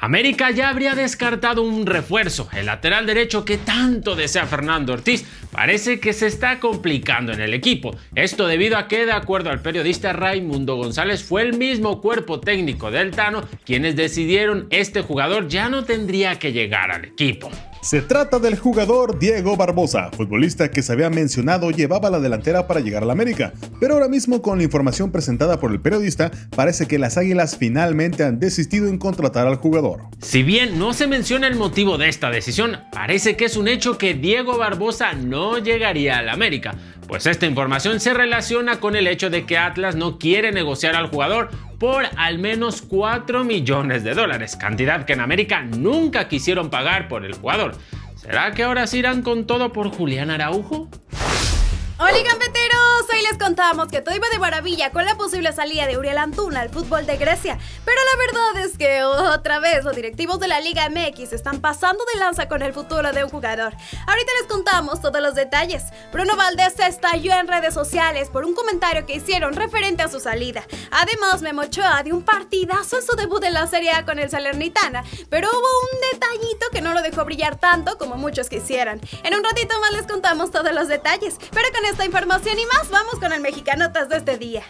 América ya habría descartado un refuerzo. El lateral derecho que tanto desea Fernando Ortiz parece que se está complicando en el equipo. Esto debido a que, de acuerdo al periodista Raimundo González, fue el mismo cuerpo técnico del Tano quienes decidieron este jugador ya no tendría que llegar al equipo. Se trata del jugador Diego Barbosa, futbolista que se había mencionado llevaba la delantera para llegar a la América, pero ahora mismo con la información presentada por el periodista, parece que las Águilas finalmente han desistido en contratar al jugador. Si bien no se menciona el motivo de esta decisión, parece que es un hecho que Diego Barbosa no llegaría a la América, pues esta información se relaciona con el hecho de que Atlas no quiere negociar al jugador por al menos 4 millones de dólares, cantidad que en América nunca quisieron pagar por el jugador. ¿Será que ahora se irán con todo por Julián Araujo? Hola gambeteros, hoy les contamos que todo iba de maravilla con la posible salida de Uriel Antuna al fútbol de Grecia, pero la verdad es que otra vez los directivos de la Liga MX están pasando de lanza con el futuro de un jugador. Ahorita les contamos todos los detalles. Bruno Valdés se estalló en redes sociales por un comentario que hicieron referente a su salida. Además, Memo Ochoa dio un partidazo en su debut en la Serie A con el Salernitana, pero hubo un detallito dejó brillar tanto como muchos quisieran. En un ratito más les contamos todos los detalles, pero con esta información y más, vamos con el Mexicanotas de este día.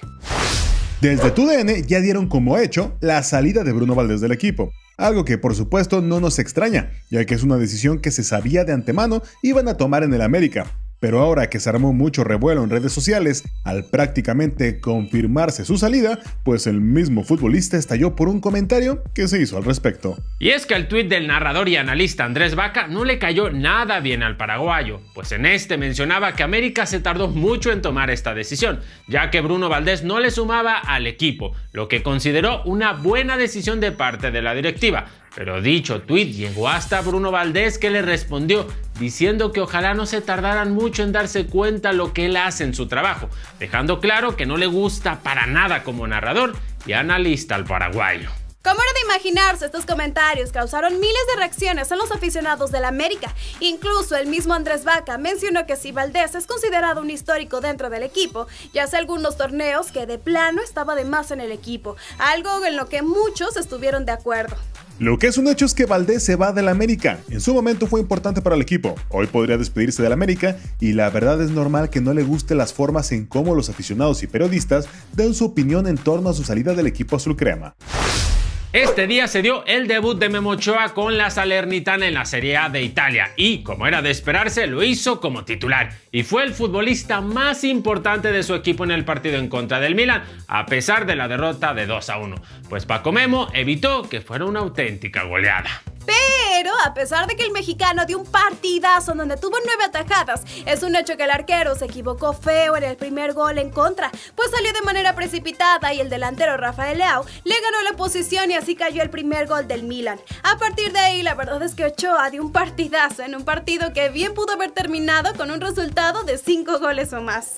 Desde TUDN ya dieron como hecho la salida de Bruno Valdés del equipo. Algo que por supuesto no nos extraña, ya que es una decisión que se sabía de antemano iban a tomar en el América. Pero ahora que se armó mucho revuelo en redes sociales, al prácticamente confirmarse su salida, pues el mismo futbolista estalló por un comentario que se hizo al respecto. Y es que el tuit del narrador y analista Andrés Vaca no le cayó nada bien al paraguayo, pues en este mencionaba que América se tardó mucho en tomar esta decisión, ya que Bruno Valdés no le sumaba al equipo, lo que consideró una buena decisión de parte de la directiva, pero dicho tuit llegó hasta Bruno Valdés que le respondió diciendo que ojalá no se tardaran mucho en darse cuenta lo que él hace en su trabajo, dejando claro que no le gusta para nada como narrador y analista al paraguayo. Como era de imaginarse, estos comentarios causaron miles de reacciones en los aficionados del América. Incluso el mismo Andrés Vaca mencionó que si Valdés es considerado un histórico dentro del equipo, ya hace algunos torneos que de plano estaba de más en el equipo, algo en lo que muchos estuvieron de acuerdo. Lo que es un hecho es que Valdés se va del América. En su momento fue importante para el equipo. Hoy podría despedirse del América y la verdad es normal que no le guste las formas en cómo los aficionados y periodistas dan su opinión en torno a su salida del equipo azul crema. Este día se dio el debut de Memochoa con la Salernitana en la Serie A de Italia. Y, como era de esperarse, lo hizo como titular. Y fue el futbolista más importante de su equipo en el partido en contra del Milan, a pesar de la derrota de 2 a 1, pues Paco Memo evitó que fuera una auténtica goleada. Pero a pesar de que el mexicano dio un partidazo donde tuvo nueve atajadas, es un hecho que el arquero se equivocó feo en el primer gol en contra, pues salió de manera precipitada y el delantero Rafael Leao le ganó la posición y así cayó el primer gol del Milan. A partir de ahí, la verdad es que Ochoa dio un partidazo en un partido que bien pudo haber terminado con un resultado de cinco goles o más.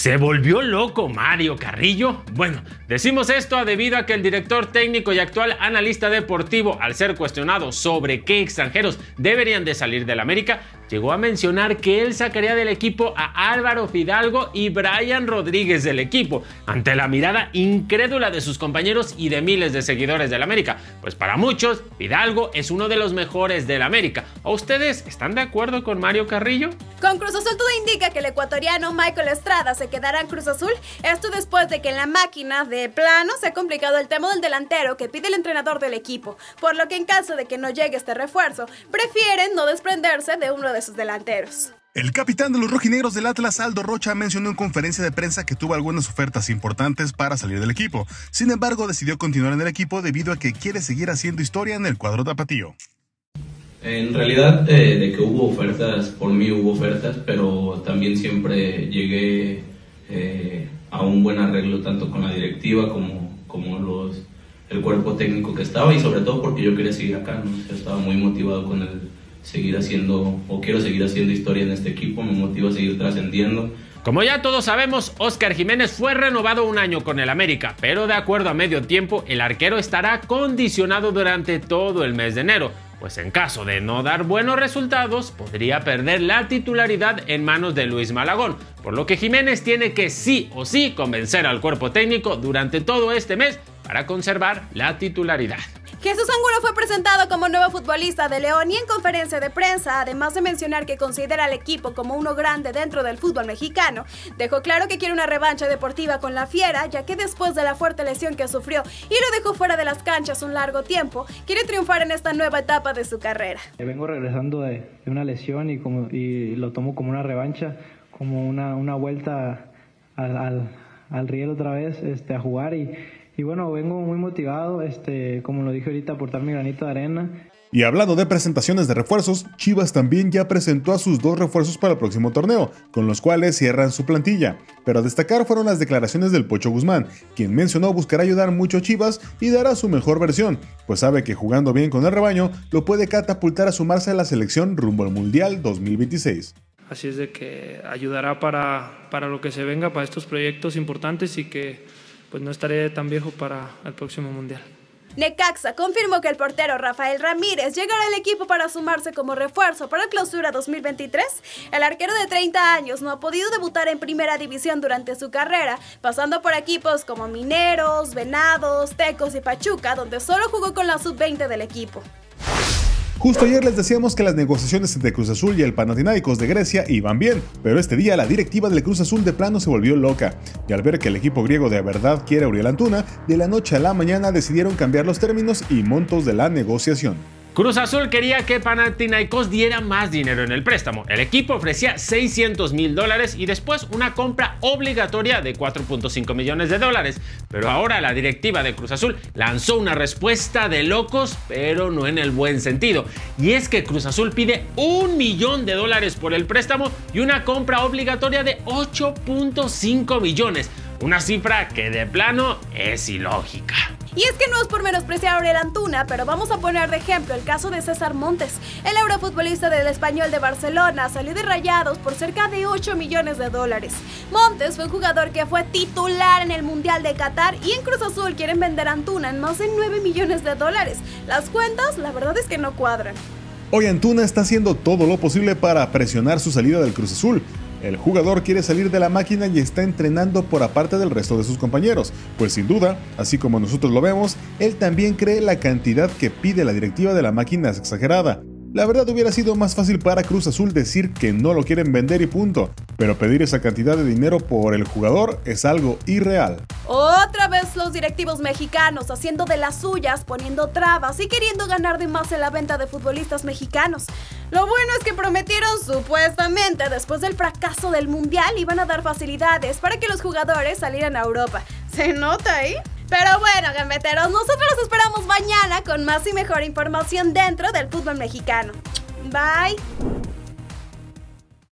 ¿Se volvió loco Mario Carrillo? Bueno, decimos esto debido a que el director técnico y actual analista deportivo, al ser cuestionado sobre qué extranjeros deberían de salir del América, llegó a mencionar que él sacaría del equipo a Álvaro Fidalgo y Brian Rodríguez del equipo, ante la mirada incrédula de sus compañeros y de miles de seguidores del América. Pues para muchos, Fidalgo es uno de los mejores del América. ¿A ustedes están de acuerdo con Mario Carrillo? Con Cruz Azul todo indica que el ecuatoriano Michael Estrada se quedará en Cruz Azul. Esto después de que en la máquina de plano se ha complicado el tema del delantero que pide el entrenador del equipo, por lo que en caso de que no llegue este refuerzo, prefieren no desprenderse de uno de sus delanteros. El capitán de los rojinegros del Atlas, Aldo Rocha, mencionó en conferencia de prensa que tuvo algunas ofertas importantes para salir del equipo. Sin embargo, decidió continuar en el equipo debido a que quiere seguir haciendo historia en el cuadro tapatío. En realidad, eh, de que hubo ofertas, por mí hubo ofertas, pero también siempre llegué eh, a un buen arreglo tanto con la directiva como, como los, el cuerpo técnico que estaba y sobre todo porque yo quería seguir acá, ¿no? estaba muy motivado con el seguir haciendo, o quiero seguir haciendo historia en este equipo, me motiva a seguir trascendiendo. Como ya todos sabemos, Oscar Jiménez fue renovado un año con el América, pero de acuerdo a medio tiempo, el arquero estará condicionado durante todo el mes de enero, pues en caso de no dar buenos resultados, podría perder la titularidad en manos de Luis Malagón, por lo que Jiménez tiene que sí o sí convencer al cuerpo técnico durante todo este mes para conservar la titularidad. Jesús Angulo fue presentado como nuevo futbolista de León y en conferencia de prensa, además de mencionar que considera al equipo como uno grande dentro del fútbol mexicano, dejó claro que quiere una revancha deportiva con la Fiera, ya que después de la fuerte lesión que sufrió y lo dejó fuera de las canchas un largo tiempo, quiere triunfar en esta nueva etapa de su carrera. Vengo regresando de, una lesión y, como, y lo tomo como una revancha, como una, vuelta al riel otra vez este, a jugar y y bueno, vengo muy motivado, este, como lo dije ahorita, a aportar mi granito de arena. Y hablando de presentaciones de refuerzos, Chivas también ya presentó a sus dos refuerzos para el próximo torneo, con los cuales cierran su plantilla. Pero a destacar fueron las declaraciones del Pocho Guzmán, quien mencionó buscar ayudar mucho a Chivas y dará su mejor versión, pues sabe que jugando bien con el rebaño lo puede catapultar a sumarse a la selección rumbo al Mundial 2026. Así es de que ayudará para, para lo que se venga, para estos proyectos importantes y que pues no estaré tan viejo para el próximo mundial. Necaxa confirmó que el portero Rafael Ramírez llegará al equipo para sumarse como refuerzo para clausura 2023. El arquero de 30 años no ha podido debutar en primera división durante su carrera, pasando por equipos como Mineros, Venados, Tecos y Pachuca, donde solo jugó con la sub-20 del equipo. Justo ayer les decíamos que las negociaciones entre Cruz Azul y el Panathinaikos de Grecia iban bien, pero este día la directiva del Cruz Azul de plano se volvió loca, y al ver que el equipo griego de verdad quiere a Uriel Antuna, de la noche a la mañana decidieron cambiar los términos y montos de la negociación. Cruz Azul quería que Panathinaikos diera más dinero en el préstamo. El equipo ofrecía 600 mil dólares y después una compra obligatoria de 4.5 millones de dólares. Pero ahora la directiva de Cruz Azul lanzó una respuesta de locos, pero no en el buen sentido. Y es que Cruz Azul pide un millón de dólares por el préstamo y una compra obligatoria de 8.5 millones. Una cifra que de plano es ilógica. Y es que no es por menospreciar a Aurel Antuna, pero vamos a poner de ejemplo el caso de César Montes. El eurofutbolista del español de Barcelona salió de rayados por cerca de 8 millones de dólares. Montes fue un jugador que fue titular en el Mundial de Qatar y en Cruz Azul quieren vender Antuna en más de 9 millones de dólares. Las cuentas, la verdad es que no cuadran. Hoy Antuna está haciendo todo lo posible para presionar su salida del Cruz Azul, el jugador quiere salir de la máquina y está entrenando por aparte del resto de sus compañeros, pues sin duda, así como nosotros lo vemos, él también cree la cantidad que pide la directiva de la máquina es exagerada. La verdad hubiera sido más fácil para Cruz Azul decir que no lo quieren vender y punto, pero pedir esa cantidad de dinero por el jugador es algo irreal. Otra vez los directivos mexicanos haciendo de las suyas, poniendo trabas y queriendo ganar de más en la venta de futbolistas mexicanos. Lo bueno es que prometieron supuestamente después del fracaso del Mundial iban a dar facilidades para que los jugadores salieran a Europa. ¿Se nota ahí? Pero bueno, gambeteros, nosotros los esperamos mañana con más y mejor información dentro del fútbol mexicano. Bye.